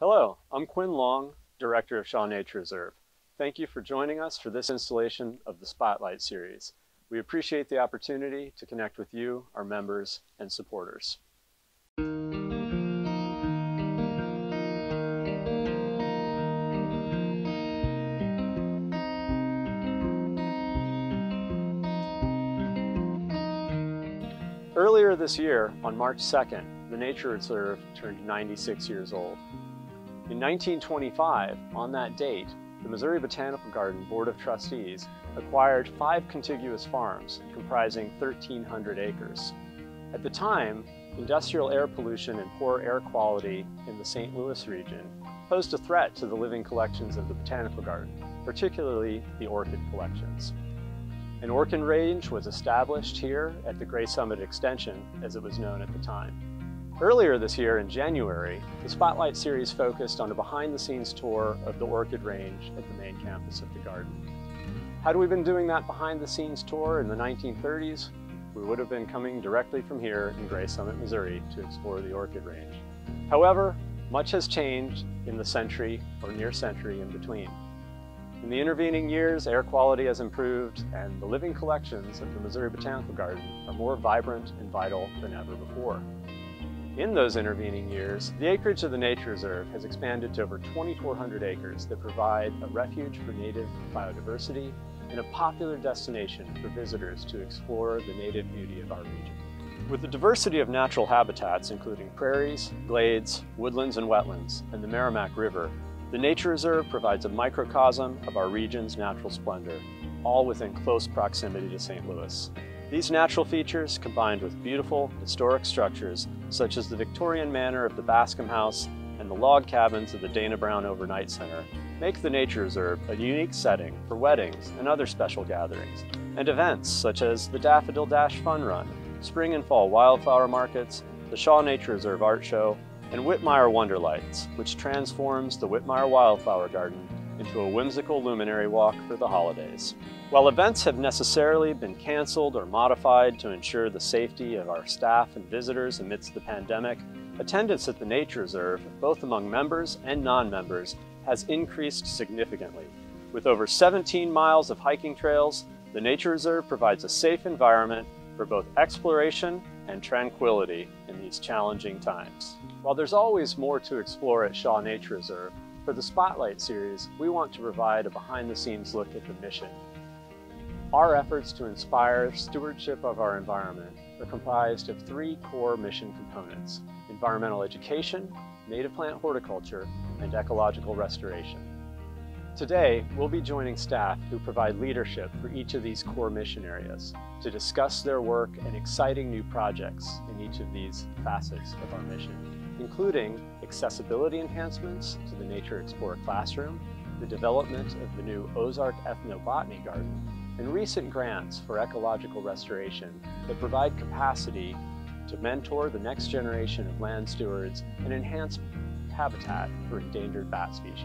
Hello, I'm Quinn Long, Director of Shaw Nature Reserve. Thank you for joining us for this installation of the Spotlight Series. We appreciate the opportunity to connect with you, our members, and supporters. Earlier this year, on March 2nd, the Nature Reserve turned 96 years old. In 1925, on that date, the Missouri Botanical Garden Board of Trustees acquired five contiguous farms comprising 1,300 acres. At the time, industrial air pollution and poor air quality in the St. Louis region posed a threat to the living collections of the Botanical Garden, particularly the orchid collections. An orchid range was established here at the Gray Summit Extension, as it was known at the time. Earlier this year in January, the Spotlight series focused on a behind-the-scenes tour of the orchid range at the main campus of the garden. Had we been doing that behind-the-scenes tour in the 1930s, we would have been coming directly from here in Gray Summit, Missouri to explore the orchid range. However, much has changed in the century or near century in between. In the intervening years, air quality has improved and the living collections of the Missouri Botanical Garden are more vibrant and vital than ever before. In those intervening years, the acreage of the Nature Reserve has expanded to over 2,400 acres that provide a refuge for native biodiversity and a popular destination for visitors to explore the native beauty of our region. With the diversity of natural habitats, including prairies, glades, woodlands, and wetlands, and the Meramec River, the Nature Reserve provides a microcosm of our region's natural splendor, all within close proximity to St. Louis. These natural features, combined with beautiful, historic structures, such as the Victorian manor of the Bascom House and the log cabins of the Dana Brown Overnight Center, make the Nature Reserve a unique setting for weddings and other special gatherings, and events such as the Daffodil Dash Fun Run, spring and fall wildflower markets, the Shaw Nature Reserve Art Show, and Whitmire Wonderlights, which transforms the Whitmire Wildflower Garden into a whimsical luminary walk for the holidays. While events have necessarily been canceled or modified to ensure the safety of our staff and visitors amidst the pandemic, attendance at the Nature Reserve, both among members and non-members, has increased significantly. With over 17 miles of hiking trails, the Nature Reserve provides a safe environment for both exploration and tranquility in these challenging times. While there's always more to explore at Shaw Nature Reserve, for the Spotlight series, we want to provide a behind-the-scenes look at the mission. Our efforts to inspire stewardship of our environment are comprised of three core mission components, environmental education, native plant horticulture, and ecological restoration. Today, we'll be joining staff who provide leadership for each of these core mission areas to discuss their work and exciting new projects in each of these facets of our mission, including accessibility enhancements to the Nature Explore classroom, the development of the new Ozark Ethnobotany Garden, and recent grants for ecological restoration that provide capacity to mentor the next generation of land stewards and enhance habitat for endangered bat species.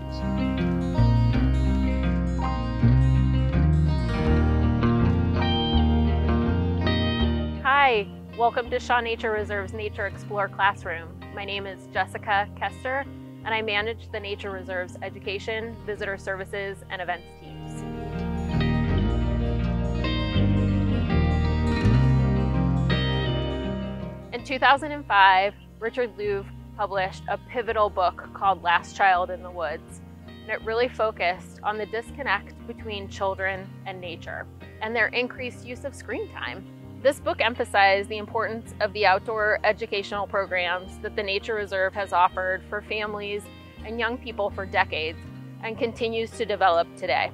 Hi, welcome to Shaw Nature Reserve's Nature Explore Classroom. My name is Jessica Kester, and I manage the Nature Reserve's education, visitor services, and events teams. In 2005, Richard Louv published a pivotal book called Last Child in the Woods, and it really focused on the disconnect between children and nature and their increased use of screen time. This book emphasized the importance of the outdoor educational programs that the Nature Reserve has offered for families and young people for decades and continues to develop today.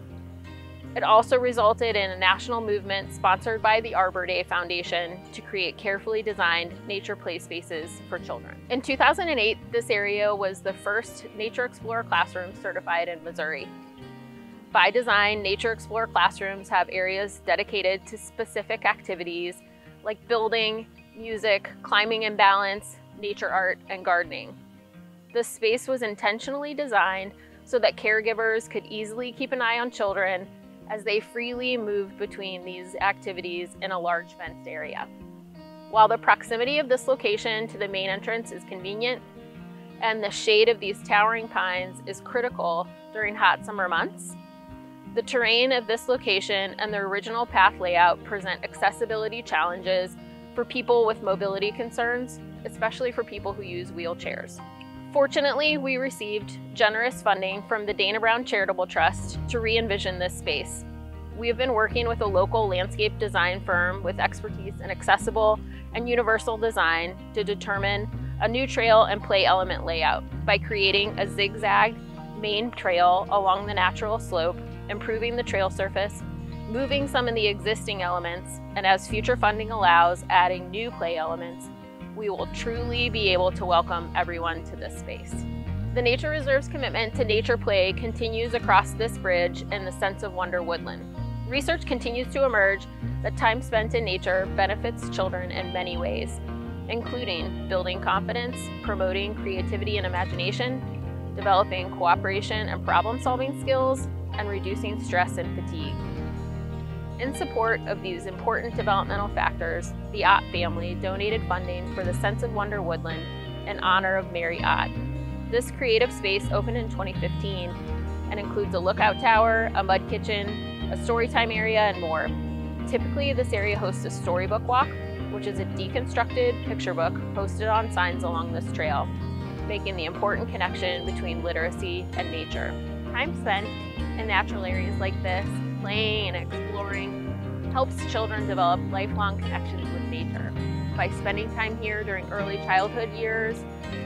It also resulted in a national movement sponsored by the Arbor Day Foundation to create carefully designed nature play spaces for children. In 2008, this area was the first Nature Explore classroom certified in Missouri. By design, Nature Explore classrooms have areas dedicated to specific activities like building, music, climbing and balance, nature art, and gardening. The space was intentionally designed so that caregivers could easily keep an eye on children as they freely moved between these activities in a large fenced area. While the proximity of this location to the main entrance is convenient, and the shade of these towering pines is critical during hot summer months. The terrain of this location and the original path layout present accessibility challenges for people with mobility concerns, especially for people who use wheelchairs. Fortunately, we received generous funding from the Dana Brown Charitable Trust to re-envision this space. We have been working with a local landscape design firm with expertise in accessible and universal design to determine a new trail and play element layout by creating a zigzag main trail along the natural slope, improving the trail surface, moving some of the existing elements, and as future funding allows, adding new play elements we will truly be able to welcome everyone to this space. The Nature Reserve's commitment to nature play continues across this bridge in the Sense of Wonder Woodland. Research continues to emerge that time spent in nature benefits children in many ways, including building confidence, promoting creativity and imagination, developing cooperation and problem-solving skills, and reducing stress and fatigue. In support of these important developmental factors, the Ott family donated funding for the Sense of Wonder Woodland in honor of Mary Ott. This creative space opened in 2015 and includes a lookout tower, a mud kitchen, a storytime area, and more. Typically, this area hosts a storybook walk, which is a deconstructed picture book posted on signs along this trail, making the important connection between literacy and nature. Time spent in natural areas like this playing and exploring helps children develop lifelong connections with nature. By spending time here during early childhood years,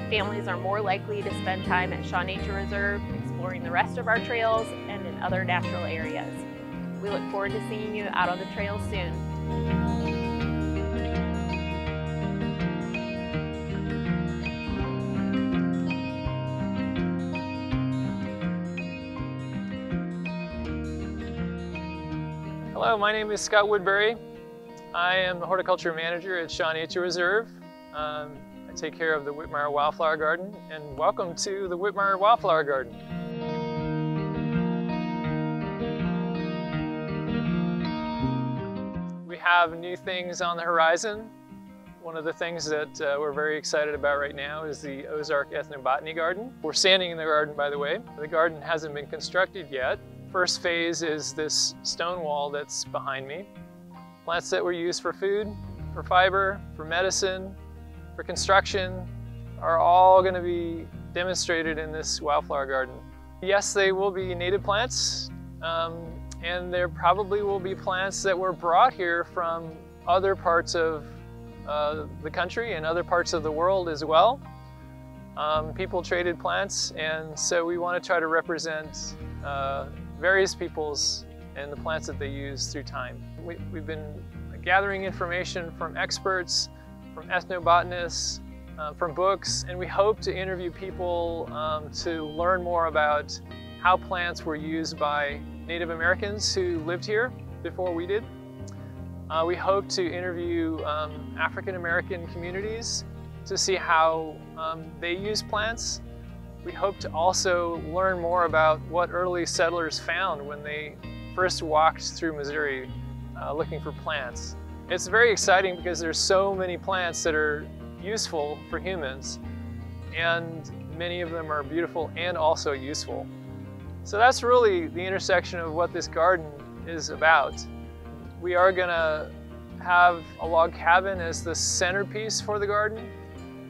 families are more likely to spend time at Shaw Nature Reserve, exploring the rest of our trails and in other natural areas. We look forward to seeing you out on the trails soon. Hello, my name is Scott Woodbury. I am the horticulture manager at Shaw Nature Reserve. Um, I take care of the Whitmire Wildflower Garden and welcome to the Whitmire Wildflower Garden. We have new things on the horizon. One of the things that uh, we're very excited about right now is the Ozark Ethnobotany Garden. We're standing in the garden, by the way. The garden hasn't been constructed yet, First phase is this stone wall that's behind me. Plants that were used for food, for fiber, for medicine, for construction are all going to be demonstrated in this wildflower garden. Yes, they will be native plants, um, and there probably will be plants that were brought here from other parts of uh, the country and other parts of the world as well. Um, people traded plants, and so we want to try to represent uh, various peoples and the plants that they use through time. We, have been gathering information from experts, from ethnobotanists, uh, from books, and we hope to interview people um, to learn more about how plants were used by Native Americans who lived here before we did. Uh, we hope to interview um, African American communities to see how um, they use plants we hope to also learn more about what early settlers found when they first walked through Missouri uh, looking for plants. It's very exciting because there's so many plants that are useful for humans and many of them are beautiful and also useful. So that's really the intersection of what this garden is about. We are gonna have a log cabin as the centerpiece for the garden.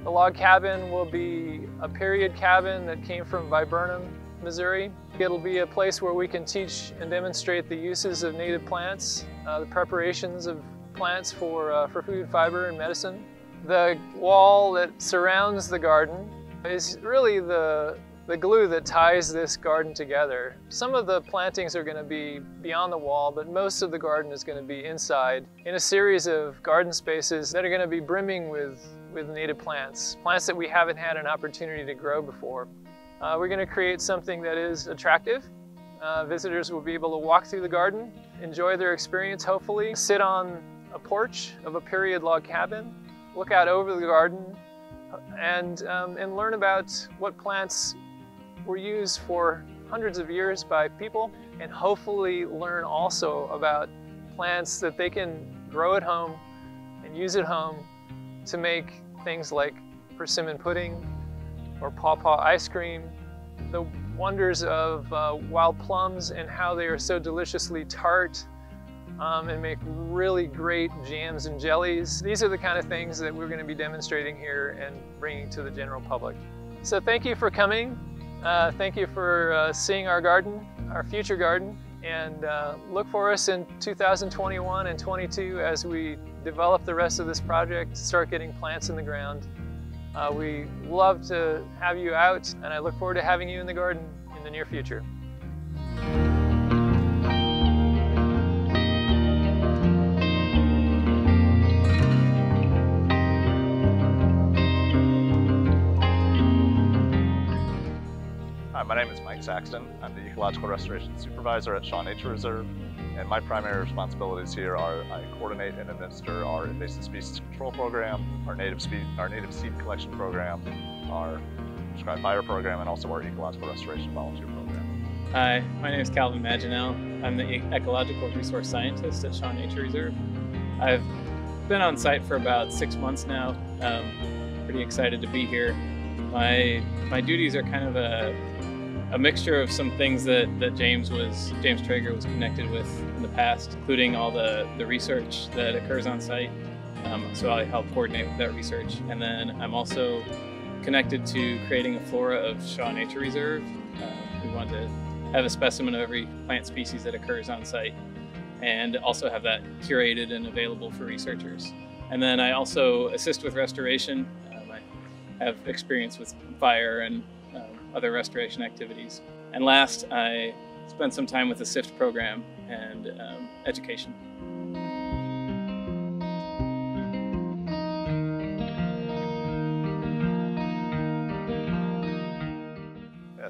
The log cabin will be a period cabin that came from Viburnum, Missouri. It'll be a place where we can teach and demonstrate the uses of native plants, uh, the preparations of plants for, uh, for food, fiber, and medicine. The wall that surrounds the garden is really the, the glue that ties this garden together. Some of the plantings are going to be beyond the wall, but most of the garden is going to be inside in a series of garden spaces that are going to be brimming with with native plants, plants that we haven't had an opportunity to grow before. Uh, we're going to create something that is attractive. Uh, visitors will be able to walk through the garden, enjoy their experience hopefully, sit on a porch of a period log cabin, look out over the garden, and, um, and learn about what plants were used for hundreds of years by people, and hopefully learn also about plants that they can grow at home and use at home to make things like persimmon pudding or pawpaw ice cream, the wonders of uh, wild plums and how they are so deliciously tart um, and make really great jams and jellies. These are the kind of things that we're going to be demonstrating here and bringing to the general public. So thank you for coming. Uh, thank you for uh, seeing our garden, our future garden, and uh, look for us in 2021 and 22 as we develop the rest of this project, start getting plants in the ground. Uh, we love to have you out, and I look forward to having you in the garden in the near future. My name is Mike Saxton. I'm the Ecological Restoration Supervisor at Shaw Nature Reserve, and my primary responsibilities here are I coordinate and administer our invasive species control program, our native, our native seed collection program, our prescribed fire program, and also our ecological restoration volunteer program. Hi, my name is Calvin Maginel. I'm the Ecological Resource Scientist at Shaw Nature Reserve. I've been on site for about six months now. Um, pretty excited to be here. My my duties are kind of a a mixture of some things that, that James was James Trager was connected with in the past, including all the, the research that occurs on site. Um, so I help coordinate with that research. And then I'm also connected to creating a flora of Shaw Nature Reserve. Uh, we want to have a specimen of every plant species that occurs on site and also have that curated and available for researchers. And then I also assist with restoration. Um, I have experience with fire and other restoration activities. And last, I spent some time with the SIFT program and um, education.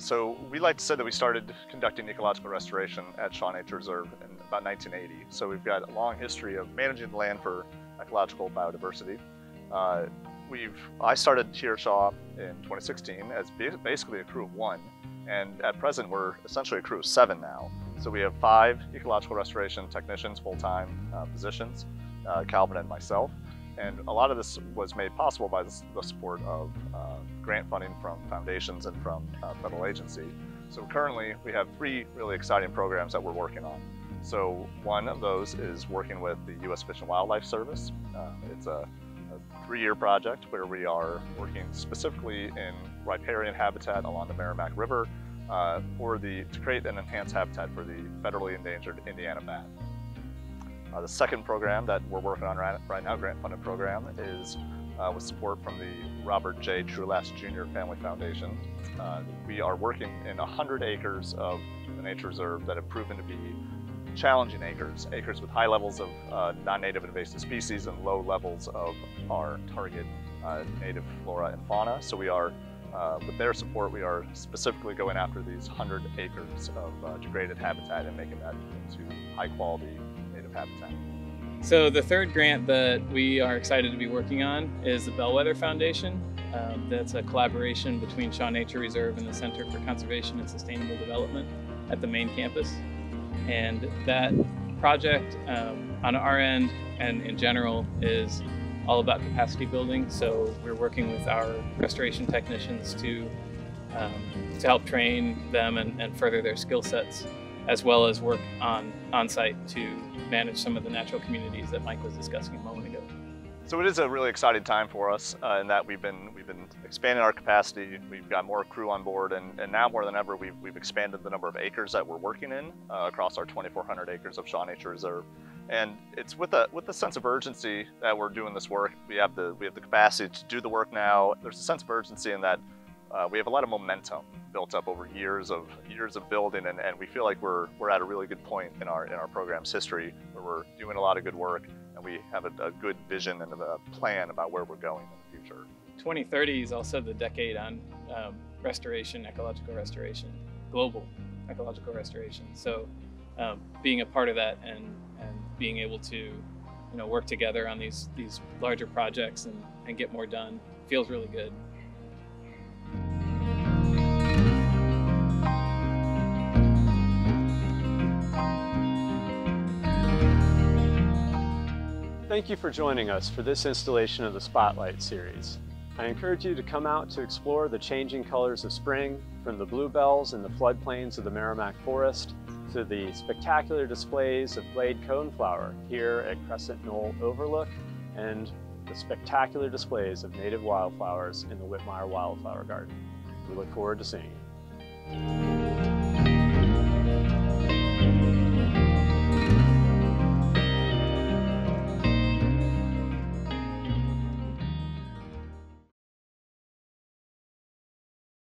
so we like to say that we started conducting ecological restoration at Shaw Nature Reserve in about 1980. So we've got a long history of managing the land for ecological biodiversity. Uh, we've I started here in 2016 as basically a crew of one, and at present we're essentially a crew of seven now. So we have five ecological restoration technicians, full-time uh, positions, uh, Calvin and myself, and a lot of this was made possible by the, support of uh, grant funding from foundations and from uh, federal agency. So currently we have three really exciting programs that we're working on. So one of those is working with the U.S. Fish and Wildlife Service. Uh, it's a three-year project where we are working specifically in riparian habitat along the Meramec River uh, for the, to create an enhanced habitat for the federally endangered Indiana bat. Uh, the second program that we're working on right, right now, grant funded program, is uh, with support from the Robert J. Trulaske Jr. Family Foundation. Uh, we are working in 100 acres of the nature reserve that have proven to be challenging acres, acres with high levels of uh, non-native invasive species and low levels of our target uh, native flora and fauna. So we are, uh, with their support, we are specifically going after these 100 acres of uh, degraded habitat and making that into high quality native habitat. So the third grant that we are excited to be working on is the Bellwether Foundation. Um, that's a collaboration between Shaw Nature Reserve and the Center for Conservation and Sustainable Development at the main campus. And that project um, on our end and in general is all about capacity building. So we're working with our restoration technicians to, um, to help train them and, and further their skill sets, as well as work on, on site to manage some of the natural communities that Mike was discussing a moment ago. So it is a really exciting time for us uh, in that we've been we've been expanding our capacity. We've got more crew on board, and, and now more than ever, we've, we've expanded the number of acres that we're working in uh, across our 2,400 acres of Shaw Nature Reserve. And it's with a with a sense of urgency that we're doing this work. We have the we have the capacity to do the work now. There's a sense of urgency in that uh, we have a lot of momentum built up over years of years of building, and, and we feel like we're we're at a really good point in our in our program's history where we're doing a lot of good work and we have a, a good vision and a plan about where we're going in the future. 2030 is also the decade on um, restoration, ecological restoration, global ecological restoration. So um, being a part of that and, and being able to you know, work together on these, these larger projects and, and get more done feels really good. Thank you for joining us for this installation of the Spotlight series. I encourage you to come out to explore the changing colors of spring, from the bluebells in the floodplains of the Meramec Forest to the spectacular displays of glade coneflower here at Crescent Knoll Overlook and the spectacular displays of native wildflowers in the Whitmire Wildflower Garden. We look forward to seeing you.